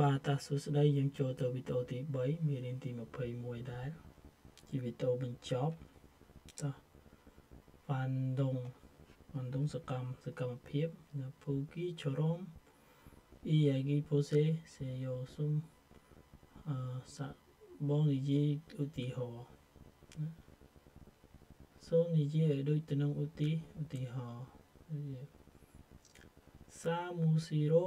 បាទតាសួស្តីយើងចូលទៅវីដេអូទី3មេរៀនទី21ដែរជាវីដេអូបញ្ចប់តោះវ៉ាន់ដងវ៉ាន់ដងសកម្មសកម្មភាពណាពូគីចរមអ៊ីអាគីពូសេសេយោសុំអឺសាបងនិយាយឧទាហរណ៍សូមនិយាយឲ្យដូចទៅនឹងឧទាឧទាហរណ៍សាមូស៊ីរ៉ូ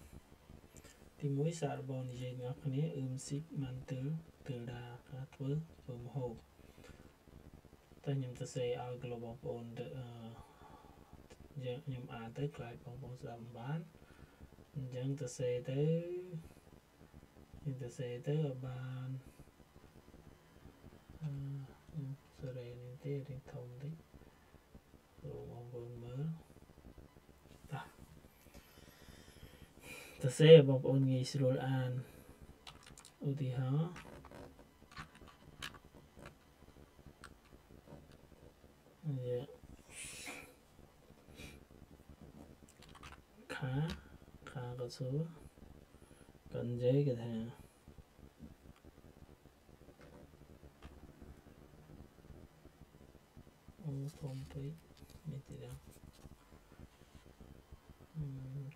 ទី1សាររបស់និយាយអ្នកគ្នាអ៊ឹមស៊ីកម៉ាន់ទិលទិលដាការធ្វើធ្វើមហូបតែខ្ញុំទៅសេឲ្យក្លូបងប្អូនទៅអឺយើងខ្ញុំអានទៅខ្លាចបងប្អូនស្ដាប់មិនបានអញ្ចឹងទៅសេទៅខ្ញុំទៅសេទៅបានអឺសរេនេះទេរៀងធំតិចគ្រូបងប្អូនមើល សរសេរបងប្អូនងាយស្រួលអានឧទាហរណ៍យ៉ាខាខាក៏សួរកញ្ជ័យគេថាអូធំពេកមានទីដល់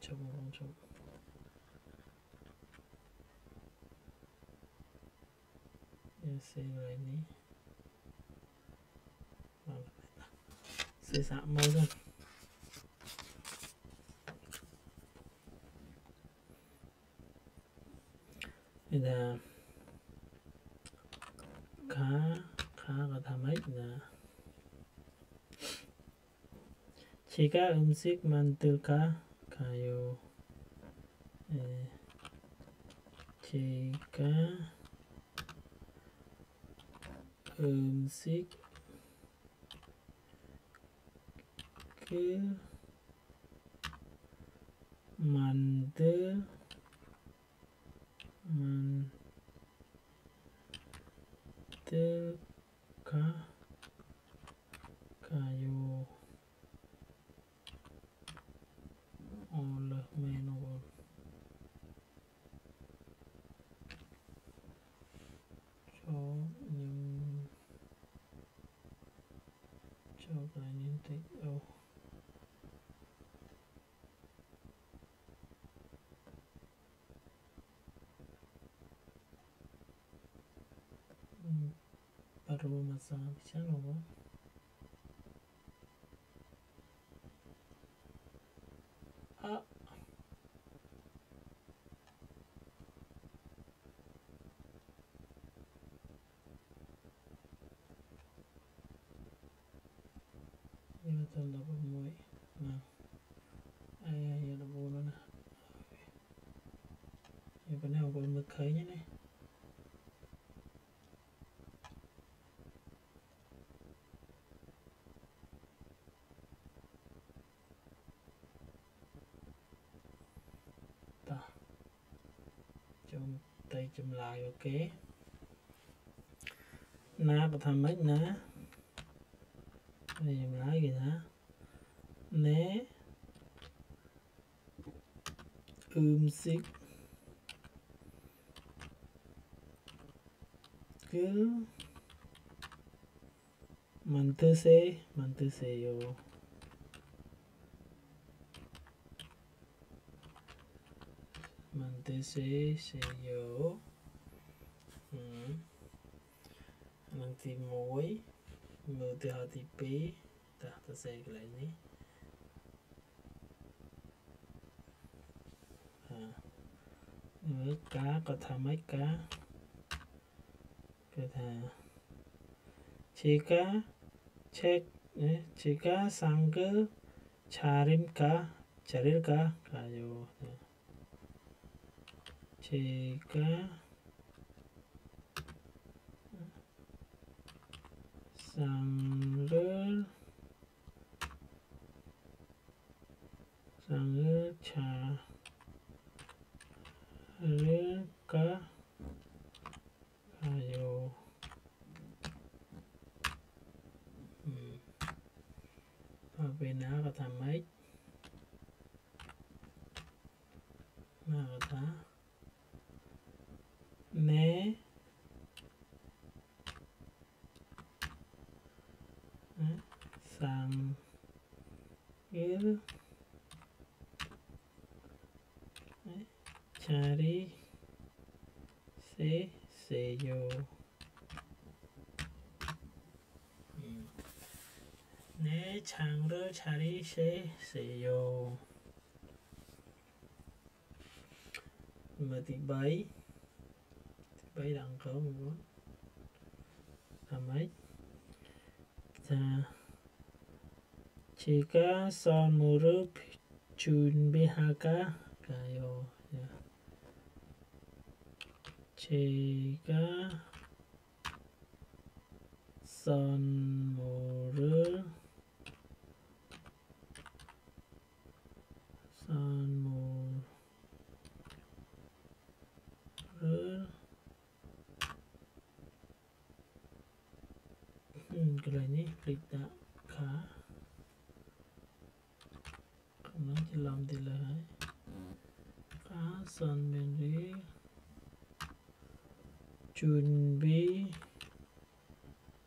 chồng chồng C7 C3 motion bây giờ khá khá là tham ấy là chỉ cả um sức man từ kha Ömsik kir mande, mande, ka Oturma masam. Sen olur. ចម្លើយអូខេណាបឋមមិចណាហើយចម្លើយគេថាណែអឹមស៊ីកគឺមន្ទិសេមន្ទិសេយោ mantése, sello, លឧទាហរណ៍ទី2តាសរសេរកន្លែងនេះមើលការក៏ថាម៉េចការគេថា jika cek eh, jika sangge charimka charirka kayo jika 상을 상을 차를까 가요 음. 밥에 나가다 마이 나가다 네 sang il cari se seyo 내 장를 차리세요. Mà thứ bảy Thứ bảy đặng có một bốn Là mấy 자 jika son murub jun kayo. ya. jika son murub son murub hmm, kalau ini klik Ilam दिला है आसान मेरे चुनबे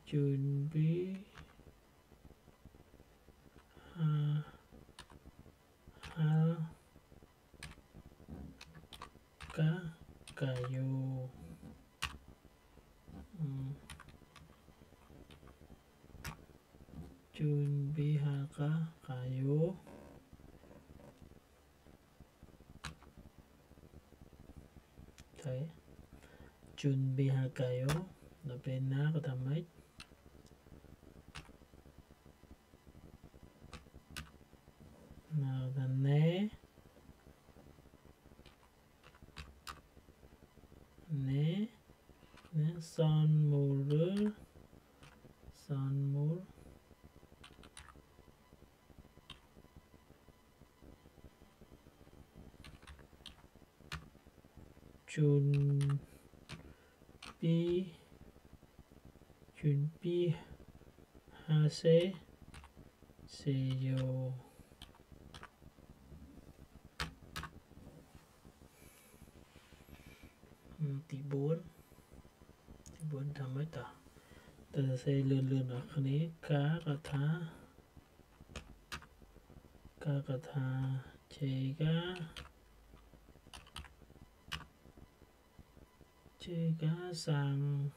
चुनबे हाँ ka. Kayu. Hmm. cunbi hal ka. Kayu. ជូនបេហាកាយោដល់ពេលណាក៏ថាម៉េច ใส่เลื่อนๆออกคันนี้กากระทากากระทาเชกา 제가 상을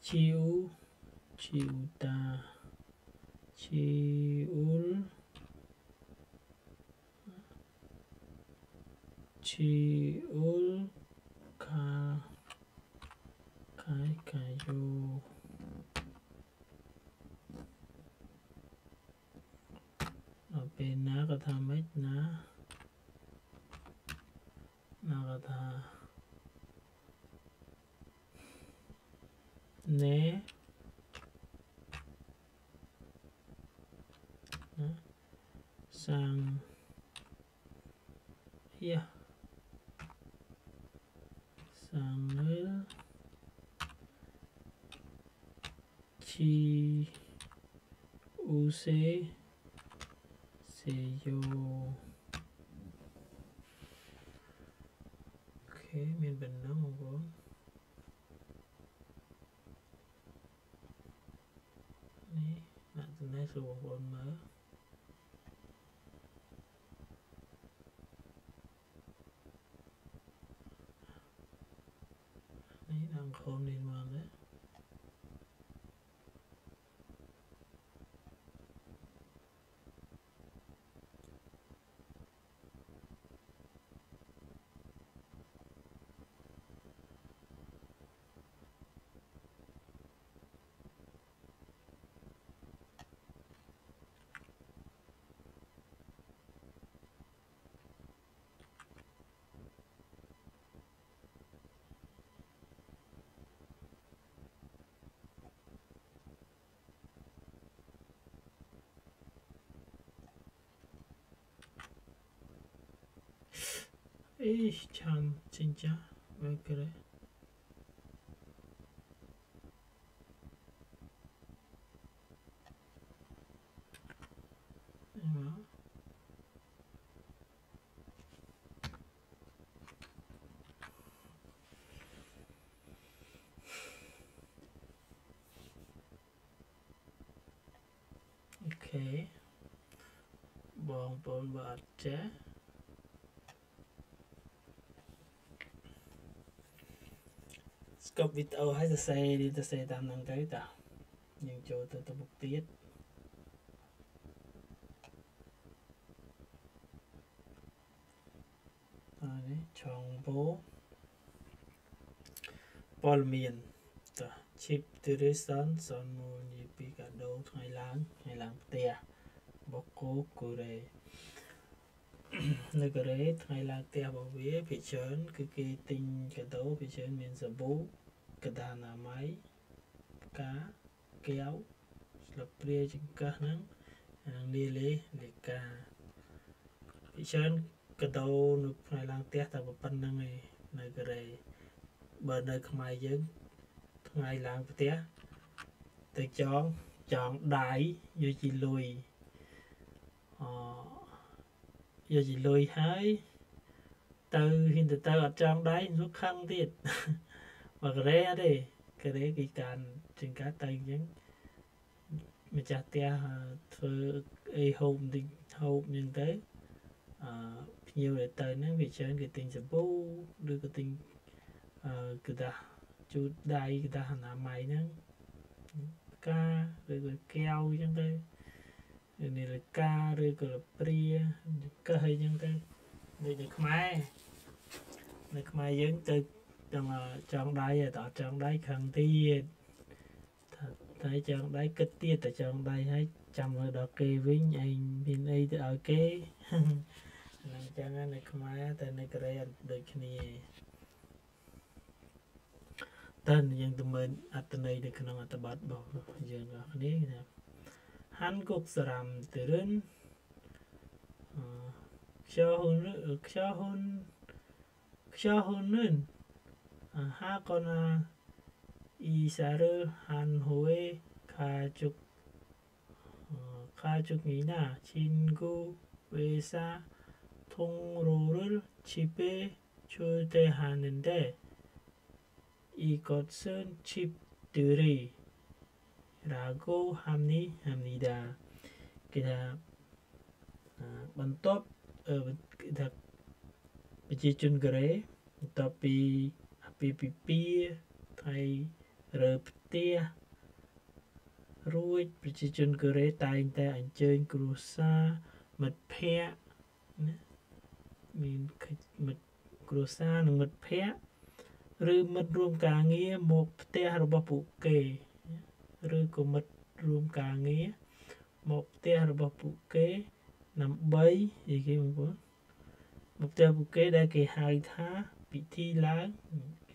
치우 치우다 치울 ชิอุลคาคายกายูเราเป็นนะกรทำไม่นะนากรทาเนนะสังเฮี Samela chi. C. U ok mình bình nó một bốn này, bạn từ nay số một bốn mới. ang konin mane 에이씨 참 진짜. 왜 그래? 오케이. 뭐, 뭐, 뭐 멍멍 맞지? រតាមហ្នឹងទៅតាយើងចូលទៅទៅមុខទៀតអានេះឆងពោព័ត៌មានតា chip ទូរស័ព្ទសនមួយនិយាយពីកាដូថ្ងៃឡើងថ្ងៃឡើងផ្ទះបកគោកូរ៉េនៅកូរ៉េថ្ងៃឡើងផ្ទះរបស់វាភាគច្រើនគឺគេទិញកាដូភាគច្រើនមានសាប៊ូ កដាអនាម័យផ្កាកែវស្លឹកព្រាចង្កឹះហ្នឹងនិងលាលេលេកាភាគច្រើនកាដូនៅថ្ងៃឡើងផ្ទះតែប៉ុណ្្នឹងឯងនៅកូរ៉េបើនៅខ្មែរយើងថ្ងៃឡើងផ្ទះទៅចងចងដៃយកជីលុយអយកជីលុយហើយទៅហ៊ានទៅទៅអត់ចងដៃនោះខឹងទៀត បើកូរ៉េអត់ទេកូរ៉េគេការជាងការទៅអញ្ចឹងម្ចាស់ផ្ទះធ្វើអីហូបបន្តិចហូបអញ្ចឹងទៅអឺភ្ញៀវដែលទៅហ្នឹងវាច្រើនគេទិញសាប៊ូឬក៏ទិញអឺគឺថាជូតដៃគឺថាអនាម័យហ្នឹងផ្កាឬក៏កែវអញ្ចឹងទៅនាឡិកាឬក៏ព្រាកឹះអីចឹងទៅដូចនៅខ្មែរនៅខ្មែរយើងទៅ ចឹងចងដៃតែអត់ចងដៃខឹងទៀតតែចងដៃគិតទៀតតែចងដៃហើយចាំមើលដល់គេវិញឯងមានអីទៅឲ្យគេហ្នឹងចឹងនៅខ្មែរតែនៅកូរ៉េអត់ដូចគ្នាតែយើងទៅមើលអត្តន័យនៅក្នុងអត្តបទរបស់យើងរបស់គ្នាណាហាន់គុកសរាមទិរិនខ្យល់ហ៊ុនខ្យល់ហ៊ុនខ្យល់ហ៊ុននឹង 하거나 이사를 한 후에 가족 어, 가족이나 친구, 회사, 통로를 집에 초대하는데 이것은 집들이라고 합니, 합니다. 그다 어, mentop uh, 그래 문톱이 រជាជនកូរ៉េបន្ទាប់ពីអាពាហ៍ពិពាហ៍ថ្ងៃរើផ្ទះរួចប្រជាជនកូរ៉េតែងតែអញ្ជើញគ្រួសារមិត្តភ័ក្តិណាមានមិត្តគ្រួសារនិងមិត្តភ័ក្តិឬមិត្តរួមការងារមកផ្ទះរបស់ពួកគេឬក៏មិត្តរួមការងារមកផ្ទះរបស់ពួកគេដើម្បីអីគេបងប្អូនមកផ្ទះពួកគេដែលគេហៅថាពិធីឡើង គ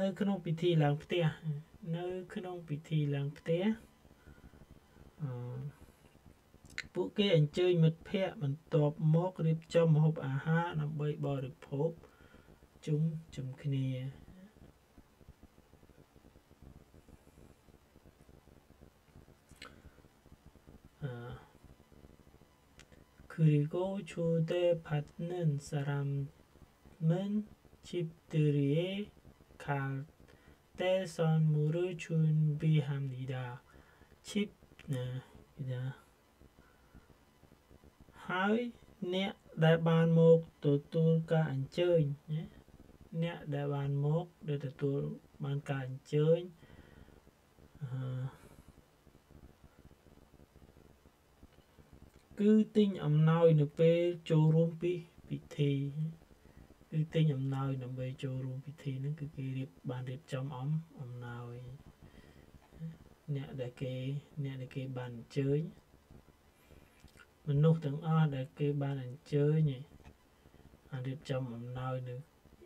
នៅក្នុងពិធីឡើងផ្ទះនៅក្នុងពិធីឡើងផ្ទះអឺពួកគេអញ្ជើញមិត្តភ័ក្តិបន្ទាប់មករៀបចំម្ហូបអាហារដើម្បីបរិភោគជុំជុំគ្នា 그리고 초대받는 사람은 집들이에 کرد دلسان مرو چون بی هم دیده چیپ نه دیده ហើយអ្នកដែលបានមកទទួលការអញ្ជើញអ្នកដែលបានមកដែលទទួលបានការអញ្ជើញគឺទិញអំណោយនៅពេលចូលរួមពីពិធី គឺទិញអំណោយដើម្បីចូលរួមពិធីហ្នឹងគឺគេរៀបបានរៀបចំអំអំណោយអ្នកដែលគេអ្នកដែលគេបានអញ្ជើញមនុស្សទាំងអស់ដែលគេបានអញ្ជើញបានរៀបចំអំណោយនៅ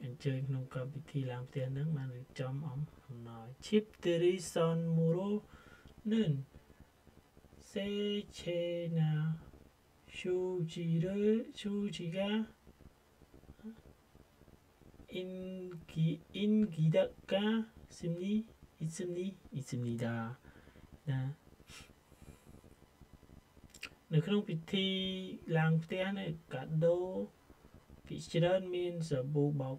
អញ្ជើញក្នុងកម្មវិធីឡើងផ្ទះហ្នឹងបានរៀបចំអំអំណោយ Chip Terison Muro នឹង Sechena Shujiru Shujiga Ingi Ingidaka Simni Ismni Ismnida ណានៅក្នុងពិធីឡើងផ្ទះនេះកាដូពីច្រើនមានសាប៊ូបោក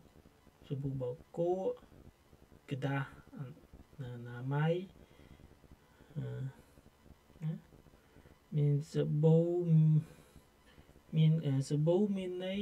សាប៊ូបោកគោกระดาษអនាម័យមានសាប៊ូមានសាប៊ូមានន័យ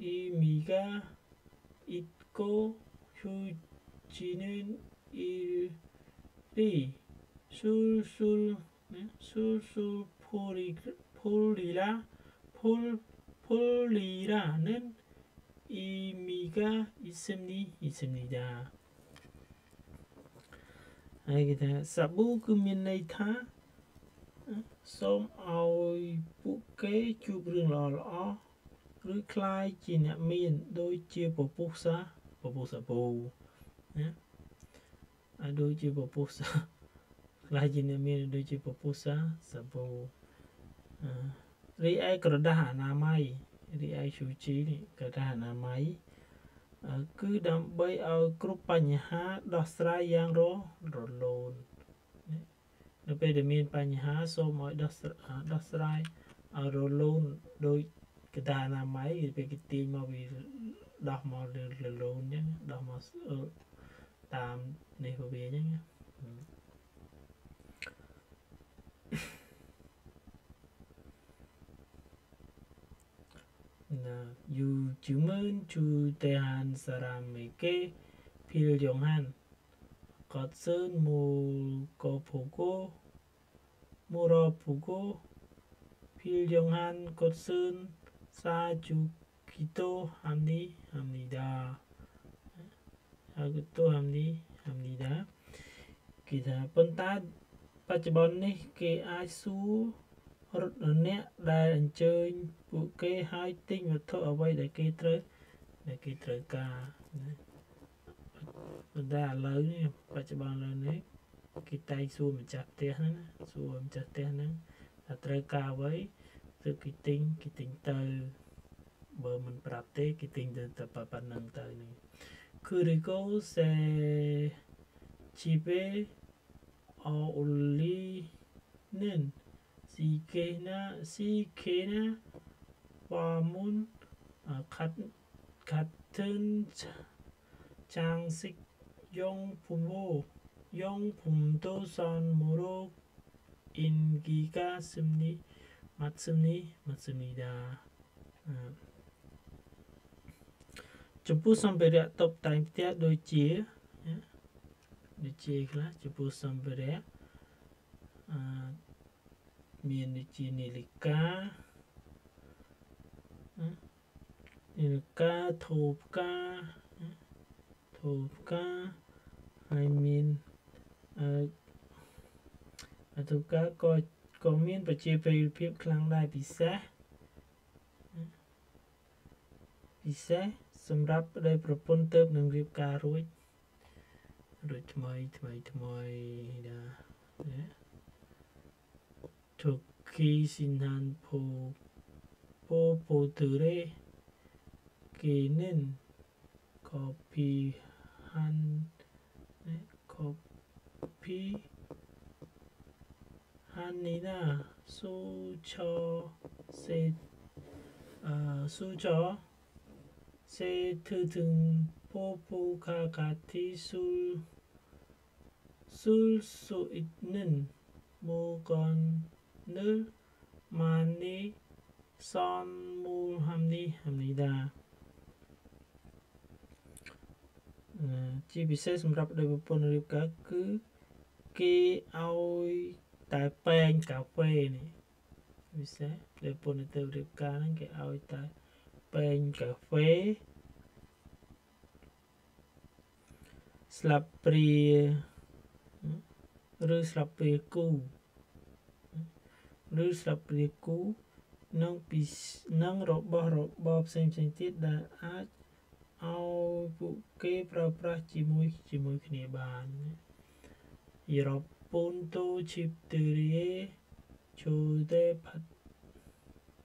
의미가 있고 휴지는 일이 술술 술술 폴리, 폴리라 폴, 폴리라는 의미가 있습니, 있습니다. 알겠다. 사부금인레이타 솜 아오이 부케 규브른 랄아 ឬคล้ายជាអ្នកមានដូចជាពពុះសាពពុះសាប៊ូណាអាចដូចជាពពុះសាคล้ายជាអ្នកមានដូចជាពពុះសាសាប៊ូរីឯក្រដាស់អនាម័យរីឯឈូជីនេះក្រដាស់អនាម័យគឺដើម្បីឲ្យគ្រប់បញ្ហាដោះស្រាយយ៉ាងររលូននៅពេលដែលមានបញ្ហាសូមឲ្យដោះដោះស្រាយឲ្យរលូនដោយ គេថាអនាម័យពេលគេទាញមកវាដោះមកលលូនអញ្ចឹងដោះមកតាមនេះរបស់វាអញ្ចឹងណាយូជឺមើនជូតេហានសារ៉ាមេកេភីលយ៉ងហានកតសឿនមូកោភូកូមូរ៉ភូកូភីលយ៉ងហានកតសឿន 사주기도 합니 합니다. 사주기도 합니 합니다. គេថាប៉ុន្តែបច្ចុប្បន្ននេះគេអាចសួររត់អ្នកដែលអញ្ជើញពួកគេឲ្យទិញវត្ថុអ្វីដែលគេត្រូវដែលគេត្រូវការណាប៉ុន្តែឥឡូវនេះបច្ចុប្បន្នឥឡូវនេះគេតែងសួរម្ចាស់ផ្ទះហ្នឹងណាសួរម្ចាស់ផ្ទះហ្នឹងថាត្រូវការអ្វី kiting kiting tal bermen prate kiting dan terpapan nang tal ni. Kuriko se cipe auli nen. Si kena si kena pamun kat katen chang sik yong pumbo yong pumto san moro ingika semni 다. 아. ចំពោះសម្ភារៈតុបតែងផ្ទះដូចជាដូចជាខ្លះចំពោះសម្ភារៈអឺមានដូចជានាឡិកានាឡិកាធូបកាធូបកាហើយមានអឺធូបកាក៏ ក៏មានប្រជាប្រិយភាពខ្លាំងដែរពិសេសពិសេសសម្រាប់ប្តីប្រពន្ធទៅនឹងរៀបការរួចរួចថ្មីថ្មីថ្មីណាទុគីស៊ីណានភូពោពោទឺរេគេនិនកូពីហាន់កូពី ហាននីណាសូឆោសេអឺស៊ូចោសេធឺធឹងពោពូខាកាទីស៊ូលស៊ូលស៊ូអ៊ីនិនម៉ូកននឹម៉ានីសនមូលហាំនីហាំនីដាជាពិសេសសម្រាប់ដោយប្រពន្ធរៀបការគឺគេឲ្យ តែពេងកាហ្វេនេះពិសេសដែលប្រពន្ធទៅរៀបការហ្នឹងគេឲ្យតែពេងកាហ្វេស្លាបព្រាឬស្លាបព្រាគូឬស្លាបព្រាគូនិងពីនិងរបស់របរផ្សេងផ្សេងទៀតដែលអាចឲ្យពួកគេប្រើប្រាស់ជាមួយជាមួយគ្នាបានយូរ៉ុប punto chipterie chude phat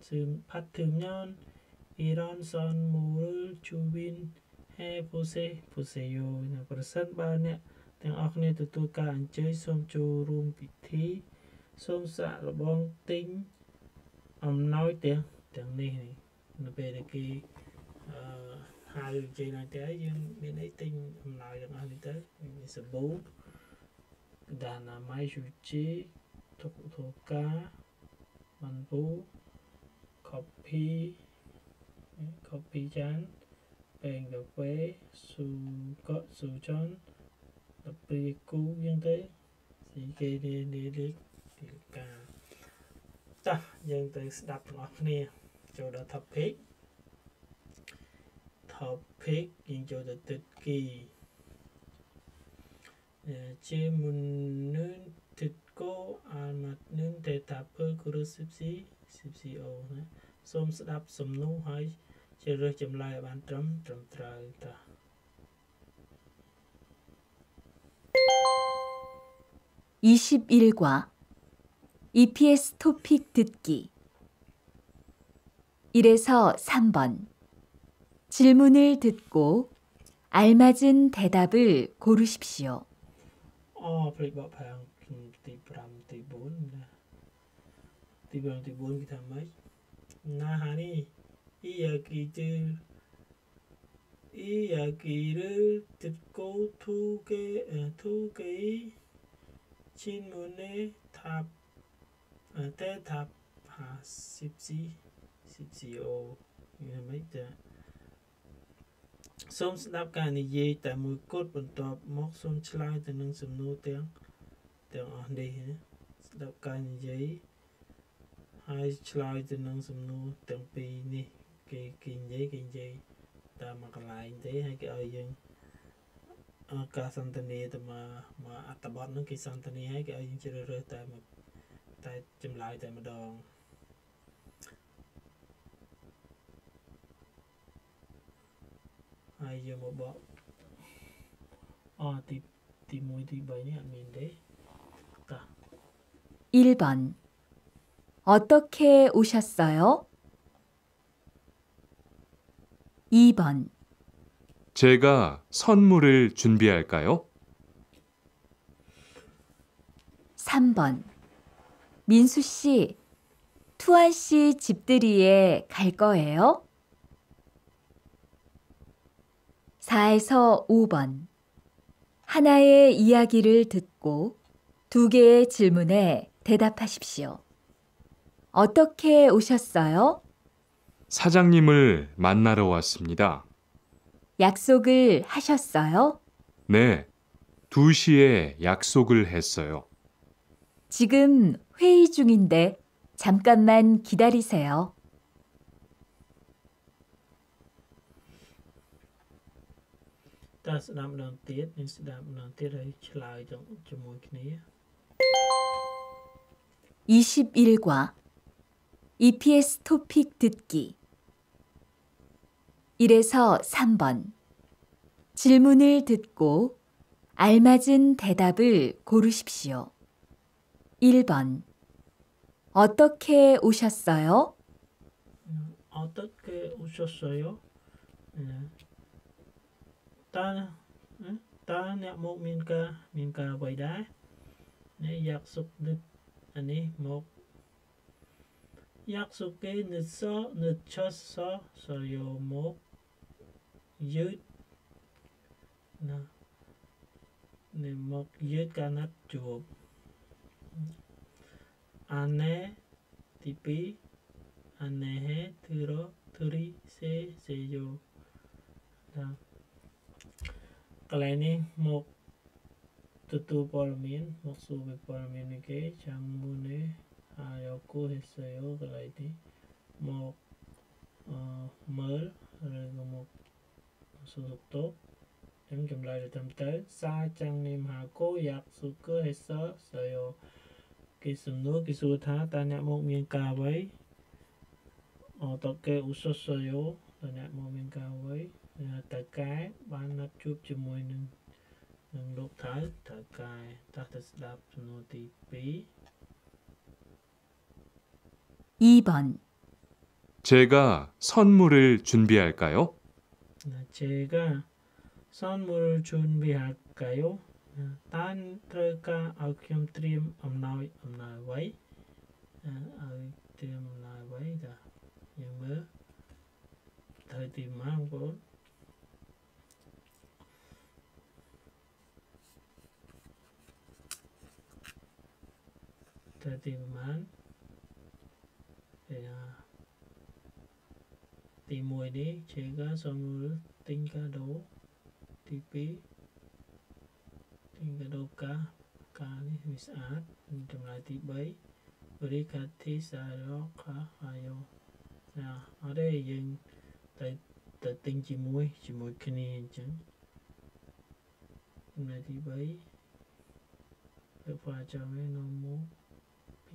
sương phat thường nhon Iran son mul chubin ហេពូសេពូសេយោប្រសិនបើអ្នកទាំងអស់គ្នាទទួលការអញ្ជើញសូមចូលរួមពិធីសូមសាក់លបងទិញអំណោយទាំងទាំងនេះនៅពេលដែលគេអឺហៅជ័យឡើងទៅយើងមានអីទិញអំណោយទាំងអស់នេះទៅមានសាប៊ូ ដាណាម៉ៃស៊ូជីទុកធូកាបានពូ copy copy ចានពេងកាហ្វេស៊ូកក់ស៊ូចនទៅព្រាគូយ៉ាងទៅស៊ីគេនេះនេះនេះទីកាចាស់យើងទៅស្ដាប់ទាំងអស់គ្នាចូលដល់ topic topic យើងចូលទៅទឹកគី 예, 질문은 듣고 알맞는 대답을 그러십시오. 네. 솜 스답 솜노 하이 제르 점라이 반트럼 트럼트라이다. 이십일과 EPS 토픽 듣기 일에서삼 번 질문을 듣고 알맞은 대답을 고르십시오. អូព្រៃបកផាងទី5ទី4ណាទី5ទី4គេថាម៉េចណាហានេះអ៊ីយ៉ាគីជឺអ៊ីយ៉ាគីរទឹកកោធូគេធូគេ chín mune tháp tế tháp hà sip si sip si ô như mấy ta សូមស្ដាប់ការនិយាយតែមួយគត់បន្ទាប់មកសូមឆ្លើយទៅនឹងសំណួរទាំងទាំងអស់នេះស្ដាប់ការនិយាយហើយឆ្លើយទៅនឹងសំណួរទាំងពីរនេះគេគេនិយាយគេនិយាយតាមមួយកន្លែងទេហើយគេឲ្យយើងការសន្ទនាទៅមកមកអត្តបទហ្នឹងគេសន្ទនាឲ្យគេឲ្យយើងជ្រើសរើសតែមកតែចម្លើយតែម្ដង 아이디어 뭐봐 아 뒷, 뒷모이 뒷바이니 아닌데 다 1번 어떻게 오셨어요? 2번 제가 선물을 준비할까요? 3번 민수 씨, 투안 씨 집들이에 갈 거예요? 4에서 5번 하나의 이야기를 듣고 두 개의 질문에 대답하십시오. 어떻게 오셨어요? 사장님을 만나러 왔습니다. 약속을 하셨어요? 네, 2시에 약속을 했어요. 지금 회의 중인데 잠깐만 기다리세요. តើស្ដាប់ម្ដងទៀតនិងស្ដាប់ម្ដងទៀតហើយឆ្លើយជាមួយគ្នា 21과 EPS 토픽 듣기 1에서 3번 질문을 듣고 알맞은 대답을 고르십시오. 1번 어떻게 오셨어요? 어떻게 오셨어요? 네. តើតើអ្នកមកមានការមានការអ្វីដែរនេះយ៉ាក់សុកនិតអានេះមកយ៉ាក់សុកេនិតសនិតឆសសយោមកយឺតណានេះមកយឺតកាណាត់ជួបអាណេទី2អាណេហេធឺរធឺរីសេសេយោណា កន្លែងនេះមកទទួលព័ត៌មានមកសួរពីព័ត៌មាននេះគេចាំមុននេះហើយយកគូហេសេយោកន្លែងនេះមកអឺមើលឬក៏មកសួរសុខទុក្ខខ្ញុំចម្លើយទៅត្រឹមត្រូវសាចាំងនេះមហាគោយ៉ាក់ស៊ូកើហេសសយោគេសំណួរគេសួរថាតើអ្នកមកមានការអ្វីអតកេឧសសយោតើអ្នកមកមានការអ្វី តើកែបានណាត់ជួបជាមួយនឹងនឹងលោកថៅតើកែតើទៅស្ដាប់សំណួរទី2 2번, 제가 선물을 준비할까요? 나 제가 선물 준비할까요? 딴ត្រូវការឲ្យខ្ញុំត្រៀមអំណោយអំណោយអ្វីអឺឲ្យត្រៀមអំណោយអ្វីតាយើងមើលត្រូវទីម៉ាបងប្អូន 13 months. Tìm mùi đi, chế ga xong rồi tinh ca đấu tp tinh ca đấu ca ca ni mis art trong lại tí bấy, rồi đi cả thi sa đó khá hay yo ở đây dừng tại tại tinh chỉ mùi chỉ mùi kinh nghiệm chẳng trong lại tí bấy, được pha cho mấy nó muốn ទិ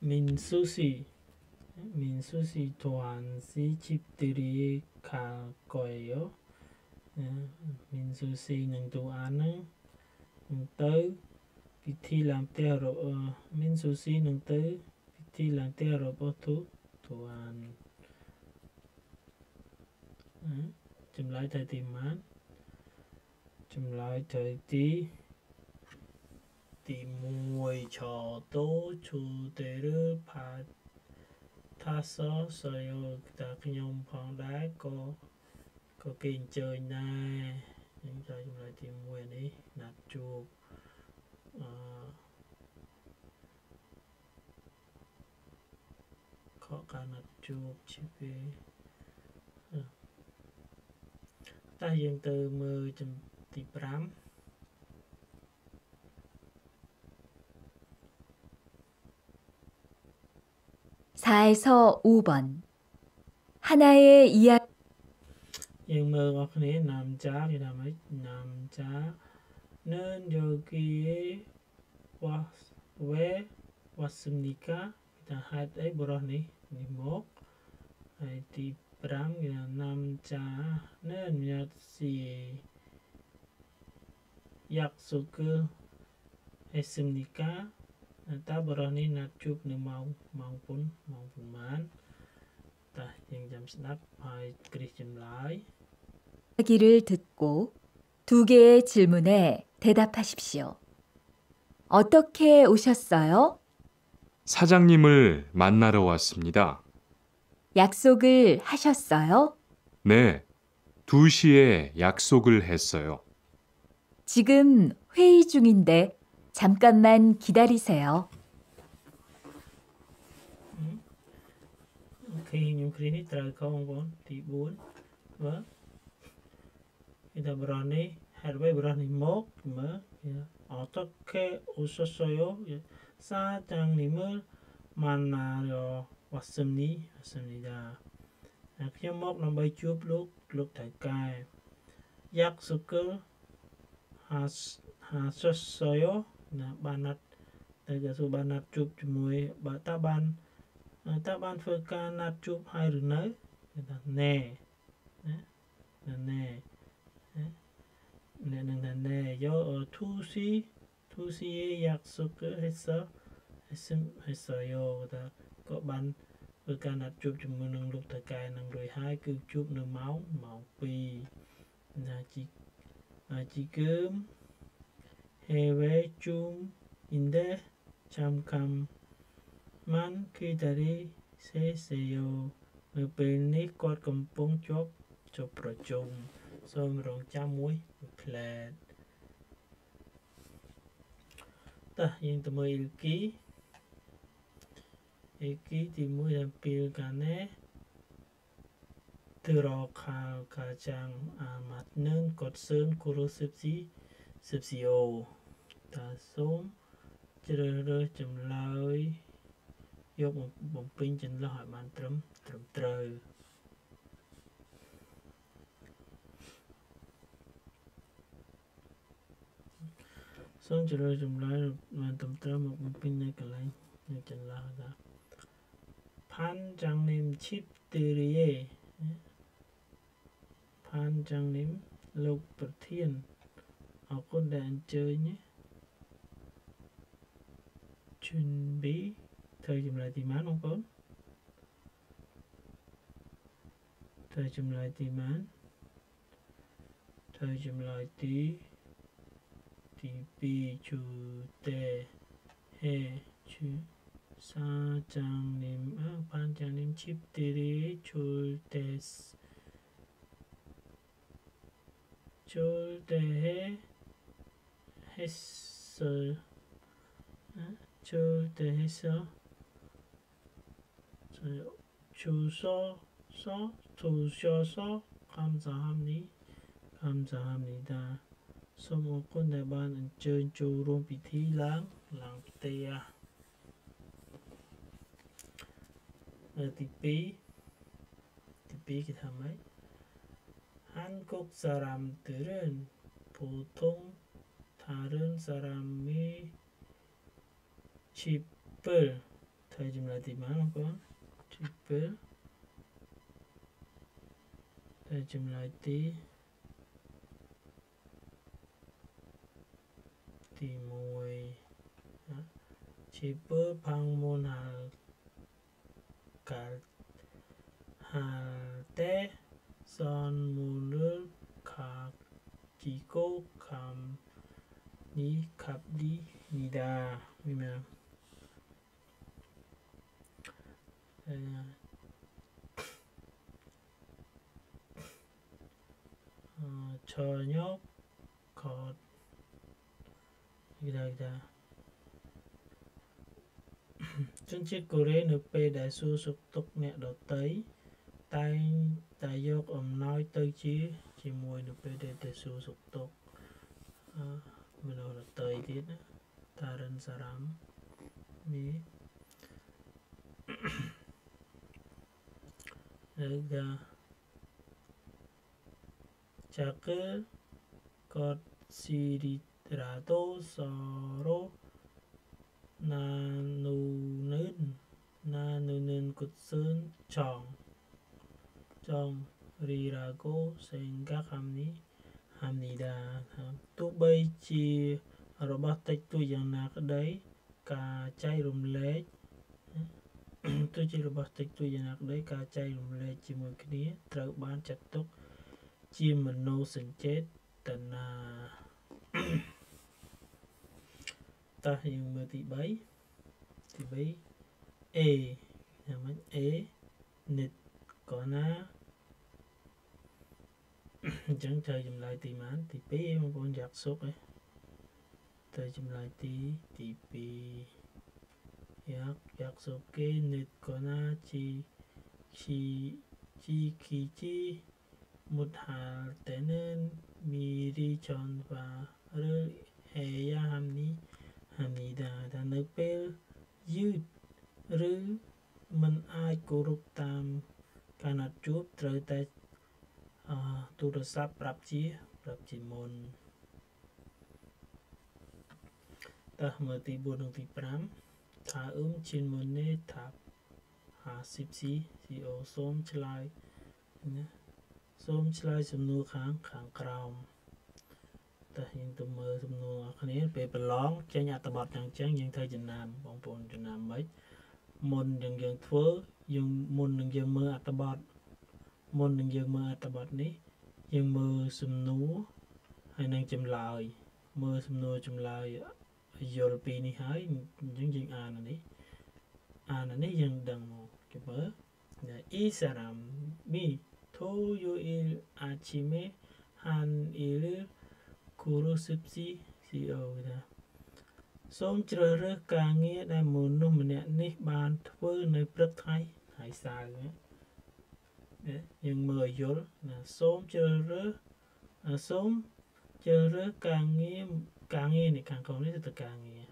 민수시 민수시 도안시 집들이 갈 거예요. 네, 민수시នឹងតួអានហ្នឹងនឹងទៅពិធីឡើងផ្ទះរបស់មីនស៊ូស៊ីនឹងទៅពិធីឡើងផ្ទះរបស់ទូតួអានអឺចម្លើយទៅទីម៉ានចម្លើយទៅ ទីទី1ឆតូឈូតេរផាថាសសយោតាខ្ញុំផងដែរក៏ក៏គេអញ្ជើញដែរខ្ញុំចង់ចម្លើយទី1នេះណាត់ជួបអឺខកការណាត់ជួបជាពេលតើយើងទៅមើលចំទី5 4에서 5번 하나의 이야 영어가네 남자 그다음에 남자는 여기에 와왜 왔습니까? 일단 하이 뭐라니 니목 아이디 브람 남자는 몇시 약속을 했습니까? ត់ស៊ីយ៉ាក់សុគអេសនិកាតើបរោះនេះណាត់ជួបនៅម៉ោងម៉ោងពុនម៉ោងប្រហែលតើយើងចាំស្ដាប់ហើយគ្រីសចម្លើយ 이야기를 듣고 두 개의 질문에 대답하십시오. 어떻게 오셨어요? 사장님을 만나러 왔습니다. 약속을 하셨어요? 네, 2시에 약속을 했어요. 지금 회의 중인데 잠깐만 기다리세요. ឃើញខ្ញុំគ្រីនេះត្រូវខុសបងប្អូនទី4មើលគេថាបរោះនេះហេតុអ្វីបរោះនេះមកមើលអត់ទៅគេអូសសយោសាតាំងនេះមើលម៉ាណារវ៉ាសឹមនេះវ៉ាសឹមនេះដែរហើយខ្ញុំមកដើម្បីជួបលោកលោកថៃកែយ៉ាក់សុគលហាហាសសយោ ណាបានណាត់តែកសួរបានណាត់ជួបជាមួយបើតើបានតើបានធ្វើការណាត់ជួបហើយឬនៅគេថាណែណាណែណែនឹងណែយក to see to see យ៉ាងសុខហេសហេសហេសយកថាក៏បានធ្វើការណាត់ជួបជាមួយនឹងលោកតកែនឹងរួចហើយគឺជួបនៅម៉ោងម៉ោង2ណាជីជីកើម ewe cum inde chamkam man kitari se seyo នៅពេលនេះគាត់កំពុងជាប់ចុះប្រជុំសូមរងចាំមួយផ្លែតតោះយើងទៅមើលអ៊ីលគីអ៊ីលគីទី1ដល់2កាណែទរខាលកាចាំងអាម៉ាត់នឹងកត់សឿនគូរូសិបស៊ីសិបស៊ីអូ មជ្រើសរើសចម្លើយយកបំពេញចន្លោះឲ្យបានត្រឹមត្រឹមត្រូវសូមជ្រើសចម្លើយបានត្រឹមត្រូវមកបំពេញនៅកន្លែងនៅចន្លោះថាផាន់ចាំងនីមឈីបទីរីយេផាន់ចាំងនីមលោកប្រធានអរគុណដែលអញ្ជើញណា shouldn't be từ jumlah di mana pun terjemlah di man terjemlah di 디비 주대 해주 사장님 어, 반장님 집들이 줄대 줄대해 했어 어? 절대해서 주셔서 주셔서 감사합니 감사합니다. Số con đại ban anh chơi chú rung bị thi láng láng tìa Ở tí bí Tí bí kì thầm ấy 한국 사람들은 보통 다른 사람이 쥐뿔 더해지면 라디만 혹은 쥐뿔 더해지면 라디 디모이 집을 방문할 갈할때 선물을 가지고 감리 갑니다. 그러면 đà mình 저녁 것 기다 기다 ជនជាតិកូរ៉េនៅពេលដែលសួរសុខទុក្ខអ្នកដតីតែងតែយកអំណោយទៅជាជាមួយនៅពេលដែលទៅសួរសុខទុក្ខមនុស្សដតីទៀតណាតារិនសារ៉ាំនេះ rega cakil considerato soro nanunin nanunin kutsun chong. Chong, rirago sehingga kami hamnida tu bay chi, robot tech tu yang nak day cả chai rum lệch ទោះជារបស់តិចតួចយ៉ាងណាក្តីការចែករំលែកជាមួយគ្នាត្រូវបានចាត់ទុកជាមโนសញ្ចេតនាតោះយើងមើលទី3ទី3 A យ៉ាងម៉េច A និតកណាអញ្ចឹងត្រូវចម្លើយទីម៉ានទី2បងប្អូនយ៉ាក់សុកឯងត្រូវចម្លើយទីទី2 약 약속해 늦거나 지, 지, 지키지 못할 때는 미리 전화를 해야 합니, 합니다. ថានៅពេលយឺតឬមិនអាចគោរពតាមការណាត់ជួបត្រូវតែអទូរស័ព្ទប្រាប់ជាប្រាប់ជាមុនតើមើលទី4និងទី5 ថាអ៊ឹមជិនមុននេថា50 C CO សូមឆ្លើយណាសូមឆ្លើយសំណួរខាងខាងក្រោមតើយើងទៅមើលសំណួរអរគ្នាពេលប្រឡងចេញអត្ថបទទាំងចឹងយើងត្រូវចំណាំបងប្អូនចំណាំមិនមុននឹងយើងធ្វើយើងមុននឹងយើងមើលអត្ថបទមុននឹងយើងមើលអត្ថបទនេះយើងមើលសំណួរហើយនឹងចម្លើយមើលសំណួរចម្លើយ យល់ពីនេះហើយអញ្ចឹងយើងអាននេះអាននេះយើងដឹងមកគេបើណាអ៊ីសារ៉ាមមីធូយូអ៊ីលអាឈីមេហានអ៊ីលគូរូសិបស៊ីស៊ីអូណាសូមជ្រើសរើសការងារដែលមនុស្សម្នាក់នេះបានធ្វើនៅព្រឹកថ្ងៃថ្ងៃសៅរ៍ណាយើងមើលយល់ណាសូមជ្រើសរើសសូមជ្រើសរើសការងារ ការងារនៃខាងក្រមនេះទៅការងារ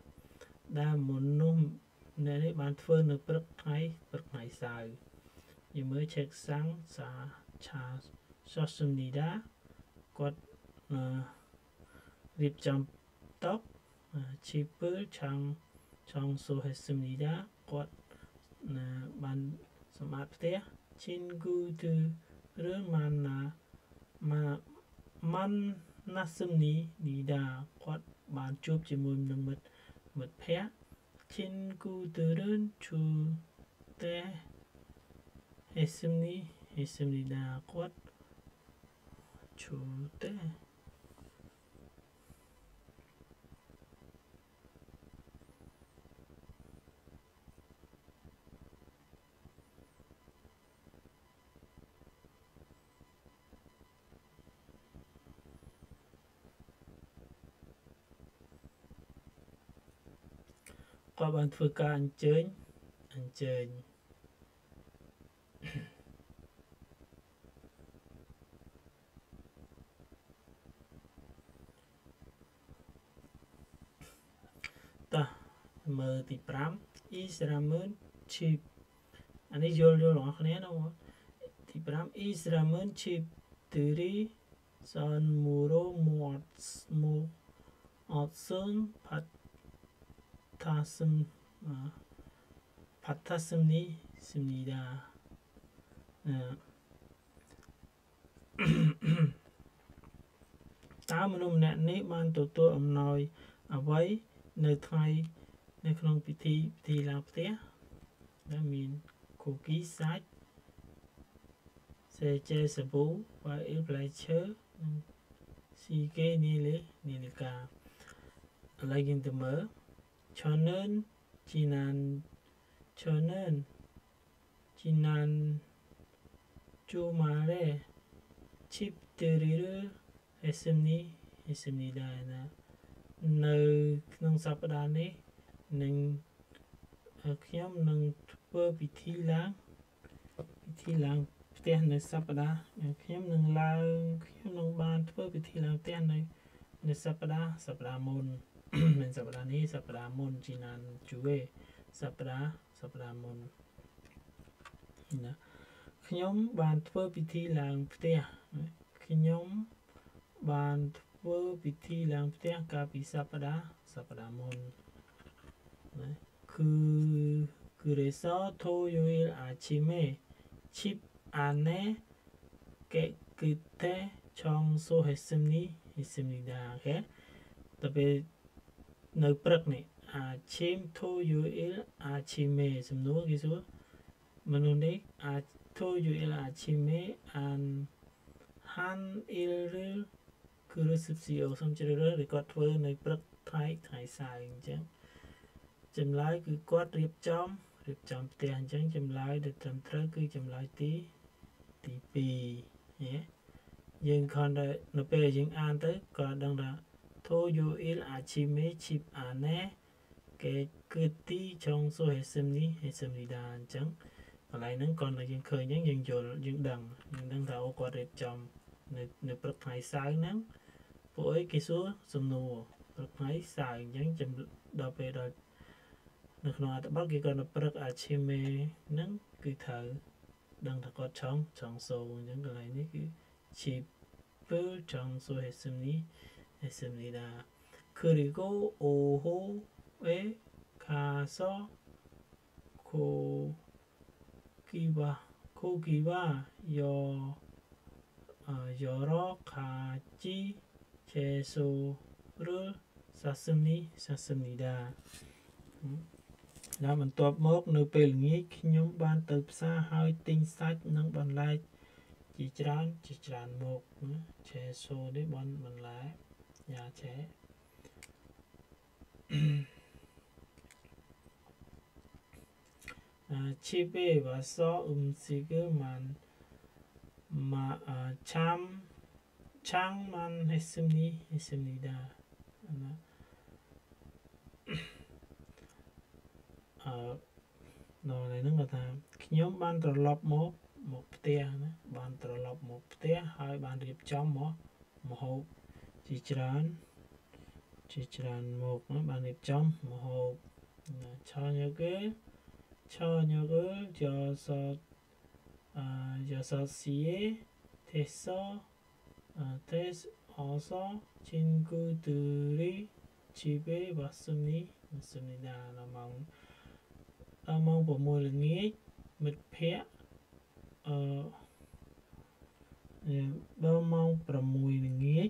ដែលមនុស្សអ្នកនេះបានធ្វើនៅព្រឹកថ្ងៃព្រឹកថ្ងៃសៅរ៍យមើឆេកសាំងសាឆាសសុនីដាគាត់រៀបចំតបឈីពើឆាំងឆងសូហេសុនីដាគាត់បានសម្អាតផ្ទះឈិនគូទឺរឿងម៉ាន់ណាម៉ាន់ 만났습니다. 곧 만족 지문 못, 못 패. 친구들은 주대 했습니 했습니다. 곧 주대 គាត់ បានធ្វើការអញ្ជើញអញ្ជើញតោះមើលទី5 Israel chip អានេះយល់យល់របស់គ្នាណាបងទី5 Israel chip 3 son muro muat mu អត់ សឹងផាត់ 타슴 어, 바타슴니 습니다. 어.តាមមនុស្សម្នាក់នេះបានទទួលអំណោយអ្វីនៅថ្ងៃនៅក្នុងពិធីពិធីឡើងផ្ទះដែលមានគូគីសាច់សេជេសាប៊ូvà yêuផ្លែឈើនិងស៊ីគេនីលេនីលកាឥឡូវយើងទៅមើល 저는 지난 저는 지난 주말에 집들이를 했습니 했습니다. នៅក្នុងសប្តាហ៍នេះនឹងខ្ញុំនឹងធ្វើពិធីឡើងពិធីឡើងផ្ទះនៅសប្តាហ៍ខ្ញុំនឹងឡើងខ្ញុំនឹងបានធ្វើពិធីឡើងផ្ទះនៅនៅសប្តាហ៍សប្តាហ៍មុន មានសប្តាហ៍នេះសប្តាហ៍មុនជីណានជួយសប្តាហ៍សប្តាហ៍មុនណាខ្ញុំបានធ្វើពិធីឡើងផ្ទះខ្ញុំបានធ្វើពិធីឡើងផ្ទះកាលពីសប្តាហ៍សប្តាហ៍មុនណាគឺគឺរេសតូយូអ៊ីលអាឈីមេឈីបអាណេកេគិតេឆងសូហេសិមនីហេសិមនីដាអូខេតពេល នៅព្រឹកនេះអាឈីមធូយូអ៊ីលអាឈីមេសំណួរគេសួរមនុស្សនេះអាធូយូអ៊ីលអាឈីមេអានហាន់អ៊ីលឬគឺរសិបស៊ីអូសំជ្រើសរើសឬគាត់ធ្វើនៅព្រឹកថ្ងៃថ្ងៃសៅរ៍អញ្ចឹងចម្លើយគឺគាត់រៀបចំរៀបចំផ្ទះអញ្ចឹងចម្លើយដែលត្រឹមត្រូវគឺចម្លើយទីទី2យេយើងខនតែនៅពេលយើងអានទៅក៏ដឹងថា ទោយូអ៊ីលអាជីមេឈីបអាណេគេគឺទីចុងសួរហេសឹមនេះហេសឹមនេះដែរអញ្ចឹងកន្លែងហ្នឹងគាត់តែយើងឃើញអញ្ចឹងយើងយល់យើងដឹងយើងដឹងថាអូគាត់រៀបចំនៅនៅព្រឹកថ្ងៃសៅរ៍ហ្នឹងពួកអីគេសួរសំណួរព្រឹកថ្ងៃសៅរ៍អញ្ចឹងដល់ពេលដល់នៅក្នុងអត្ថបទគេគាត់នៅព្រឹកអាឈីមេហ្នឹងគឺត្រូវដឹងថាគាត់ចង់ចង់សូអញ្ចឹងកន្លែងនេះគឺឈីពើចង់សូហេសឹមនេះ 했습니다. 그리고 오후에 가서 고, 기와 고기와 여 어, 여러 가지 채소를 샀습니 샀습니다. 음. ដល់បន្ទាប់មកនៅពេលល្ងាចខ្ញុំបានទៅផ្សារហើយទិញសាច់និងបន្លែជាច្រើនជាច្រើនមកណាឆេសូនេះបនបន្លែ nhà trẻ 집에 와서 음식을 만, 마, 아, 참, 장만 했습니, 했습니다. 아, 너네는 거다. 그냥 만들어 뭐, 뭐, 부대야. 만들어 뭐, 부대야. 하이, 만들어 점 뭐, 뭐, 호흡. ជាច្រើនជាច្រើនមុខណាបានរៀបចំមហូបណាឆោញកេឆោញកេយោសតអយោសតស៊ីអេទេសោទេសអសោជីងគូទូរីជីបេវ៉ាសុមនីសុមនីដាឡម៉ងអម៉ង6ល្ងាចមិត្តភ័ក្ដិអឺដល់ម៉ោង6ល្ងាច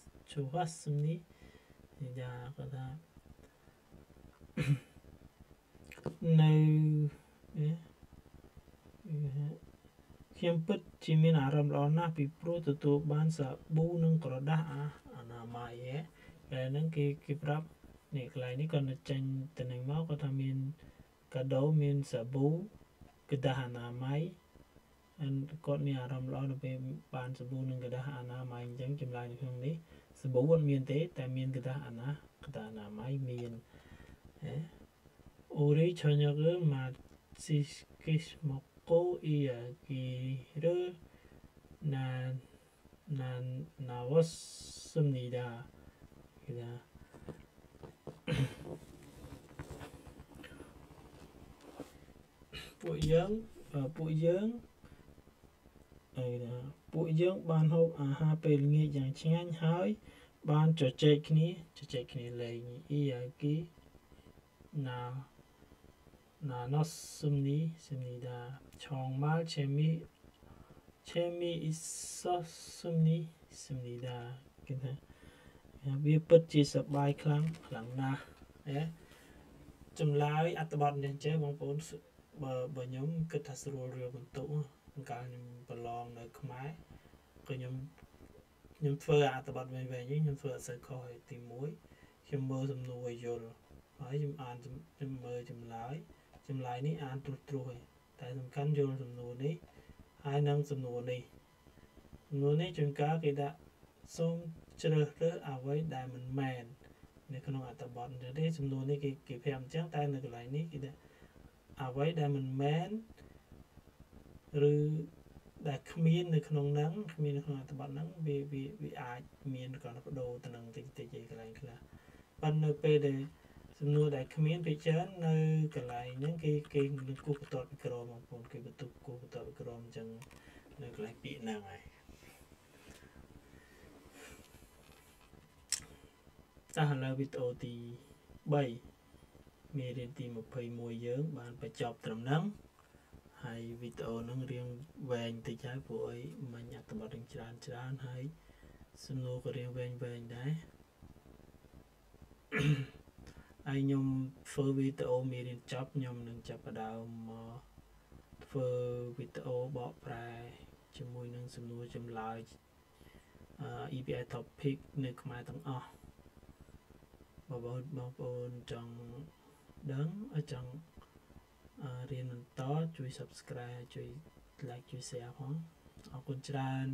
좋았습니다 그다음 នៅខ្ញុំពិតជាមានអារម្មណ៍ល្អណាស់ពីព្រោះទទួលបានសាប៊ូនិងក្រដាសអនាម័យតែហ្នឹងគេគេប្រាប់នេះកន្លែងនេះគាត់ទៅចេញទៅនឹងមកគាត់ថាមានកាដូមានសាប៊ូក្រដាសអនាម័យអនគាត់មានអារម្មណ៍ល្អនៅពេលបានសាប៊ូនិងក្រដាសអនាម័យអញ្ចឹងចម្លើយនៅក្នុងនេះ សម្បូរមិនមានទេ តែមានក្តារអនាក្តារអនាម័យមានអូរីឆញកម៉ាស៊ីគិសមកកូអ៊ីយ៉ាគីរណាណាណាវសំនីដាក្តារ ពួកយើងពួកយើង ឯណាពួកយើងបានហូបអាហារពេលល្ងាចយ៉ាងឆ្ងាញ់ហើយ បានជជែកគ្នាជជែកគ្នាលេងអ៊ីយ៉ាគីណាណាណូសុំនីសុំនីដាឆងម៉ាល់ឆេមីឆេមីអ៊ីសោសុំនីសុំនីដាគេថាវាពិតជាសប្បាយខ្លាំងខ្លាំងណាស់អេចម្លើយអត្ថបទនេះចេះបងប្អូនបើបើខ្ញុំគិតថាស្រួលរឿងបន្ទុក កាលខ្ញុំប្រឡងនៅខ្មែរក៏ខ្ញុំខ្ញុំធ្វើអត្ថបទវែងៗខ្ញុំធ្វើអត់សូវខុសទី1ខ្ញុំមើលសំណួរឲ្យយល់ហើយខ្ញុំអានខ្ញុំមើលចម្លើយចម្លើយនេះអានត្រួសត្រាសឯងតែសំខាន់យល់សំណួរនេះហើយនឹងសំណួរនេះសំណួរនេះជួនកាលគេដាក់សូមជ្រើសរើសអ្វីដែលមិនមែននៅក្នុងអត្ថបទអញ្ចឹងទេសំណួរនេះគេគេប្រាប់អញ្ចឹងតែនៅកន្លែងនេះគេដាក់អ្វីដែលមិនមែន ឬដែលគ្មាននៅក្នុងហ្នឹងគ្មាននៅក្នុងអត្ថបទហ្នឹងវាវាវាអាចមានគ្រាន់តែបដូរទៅនឹងតិចតិចឯកន្លែងខ្លះប៉ុន្តែនៅពេលដែលសំណួរដែលគ្មានភាគច្រើននៅកន្លែងហ្នឹងគេគេនឹងគូបន្ទាត់ពីក្រមបងប្អូនគេបន្ទុកគូបន្ទាត់ពីក្រមអញ្ចឹងនៅកន្លែងពាក្យហ្នឹងហើយចាស់ឥឡូវវីដេអូទី3មេរៀនទី21យើងបានបញ្ចប់ត្រឹមហ្នឹង ហើយវីដេអូហ្នឹងរៀងវែងតិចហើយព្រោះអីមិញអត្ថបទរៀងច្រើនច្រើនហើយសំណួរក៏រៀងវែងវែងដែរហើយខ្ញុំធ្វើវីដេអូមេរៀនចប់ខ្ញុំនឹងចាប់ផ្ដើមមកធ្វើវីដេអូបកប្រែជាមួយនឹងសំណួរចម្លើយ EPI topic នៅខ្មែរទាំងអស់បងប្អូនបងប្អូនចង់ដឹងចង់ រៀនបន្តជួយ subscribe ជួយ like ជួយ share ផងអរគុណច្រើន